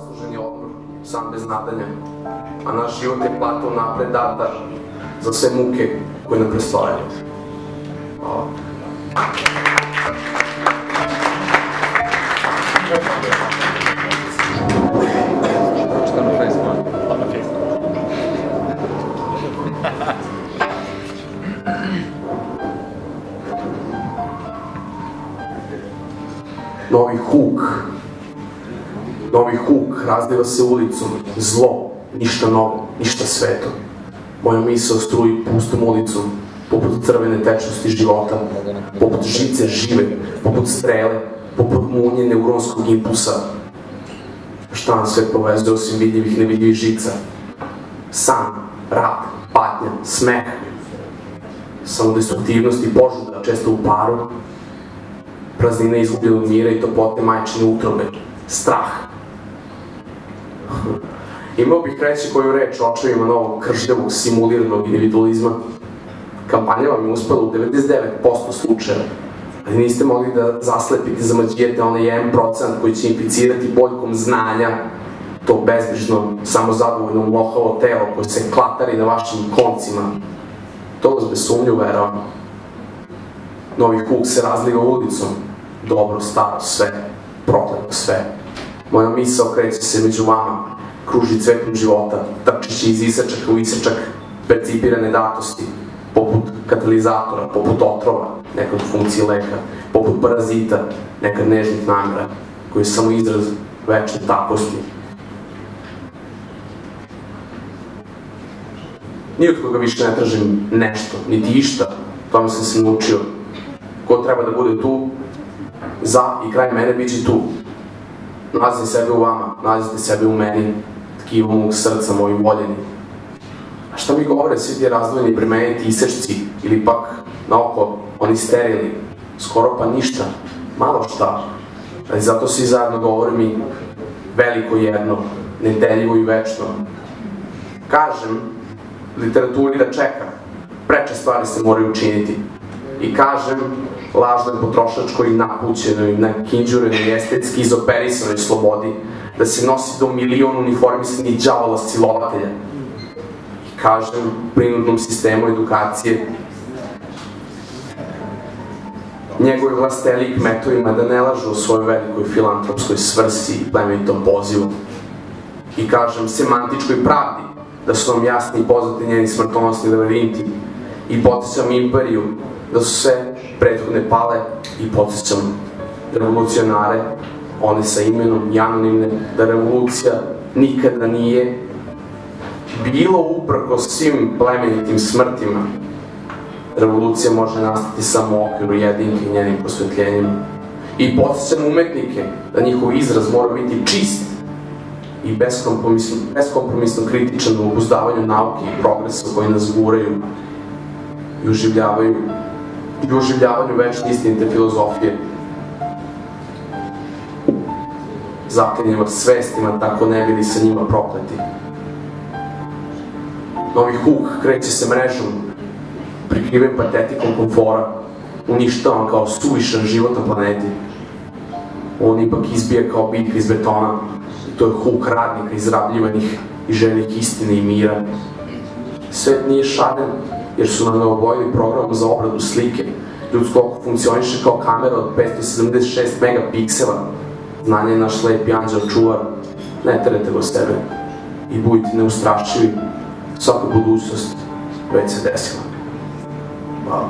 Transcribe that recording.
zasluženi odmor, sam bez nadanja, a naš život je plata unapred data za sve muke koje nam predstavljaju. Hvala. Novi huk. Novi huk razliva se ulicom. Zlo. Ništa novo. Ništa sveto. Moja misla struji pustom ulicom. Poput crvene tečnosti života. Poput žice žive. Poput strele. Poput munje neuronskog impulsa. Šta nam sve povezuje osim vidljivih nevidljivih žica? San, rad, patnja, smeh. Samodestruktivnost i požuda, često u paru, praznina izgubljenog mira i topote majčine utrobe, strah. Imao bih reći koju reč o očevima novog kržljavog simuliranog individualizma. Kampanja vam je uspela u 99% slučajeva, ali niste mogli da zaslepite, zamađijete onaj 1% koji će implicirati boljkom znanja to bezbrižno, samozadovoljno mlohavo telo koje se klatari na vašim koncima. To vas bez sumnju veravam. Novi huk se razliva ulicom, dobro, staro, sve, prokleto, sve. Moja misao kreće se među vama, kruži cvetom života, trčići iz isečaka u isečak percipirane datosti, poput katalizatora, poput otrova, nekad u funkciji leka, poput parazita, nekad nežnih namera, koji je samo izraz večne takosti. Ni od koga više ne tražim nešto, niti išta, tome sam se naučio. Ko treba da bude tu, za i kraj mene bit će tu. Nalazite sebe u vama, nalazite sebe u meni, tkivo mog srca, moji voljeni. A šta mi govore svi ti razdvojeni bremeniti isečci ili pak na oko oni sterili? Skoro pa ništa, malo šta. Ali zato svi zajedno govore mi veliko jedno, nedeljivo i večno. Kažem literaturi da čeka, preče stvari se moraju učiniti. I kažem lažnoj potrošačkoj napućenoj, nakinđurenoj, estetski izoperisanoj slobodi, da se nosi do milion uniformisanih džavola silovatelja. Kažem prinudnom sistemu edukacije njegove vlasteli kmetovima da ne lažu o svojoj velikoj filantropskoj svrsi i plemenitom pozivu. I kažem semantičkoj pravdi da su nam jasni i poznati njeni smrtonosni labirinti i potisam imperiju da su sve prethodne pale i podsjećam revolucionare, one sa imenom i anonimne, da revolucija nikada nije bilo uprko svim plemenitim smrtima. Revolucija može nastati samo u okviru jedinke i njenim prosvetljenjem. I podsjećam umetnike da njihov izraz mora biti čist i beskompromisno, beskompromisno kritičan u obuzdavanju nauke i progresa koji nas guraju i uživljavaju i oživljavanju večne istinite filozofije. Zaklinjem vas svestima, tako ne bili sa njima prokleti. Novi huk kreće se mrežom, prikriven patetikom komfora, uništavan kao suvišan život na planeti. On ipak izbija kao bitka iz betona, to je huk radnika izrabljivanih i željnih istine i mira. Svet nije šaden, jer su nam neobojili program za obradu slike. Ljudsko oko funkcioniše kao kamera od 576 megapiksela. Znanje je naš lepi anđel čuvar, ne terete go sebe i budite neustrašivi. Svaka budućnost već se desila. Hvala.